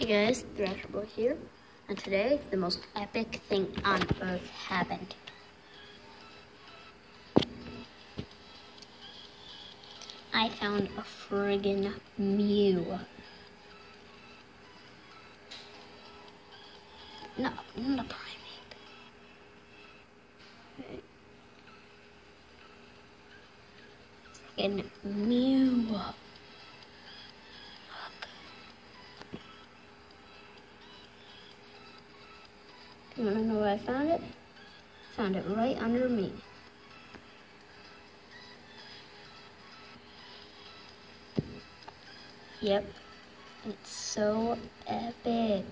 Hey guys, Thrasher Boy here, and today the most epic thing on earth happened. I found a friggin' Mew. No, not a primate. Friggin' Mew. You wanna know where I found it? Found it right under me. Yep. It's so epic.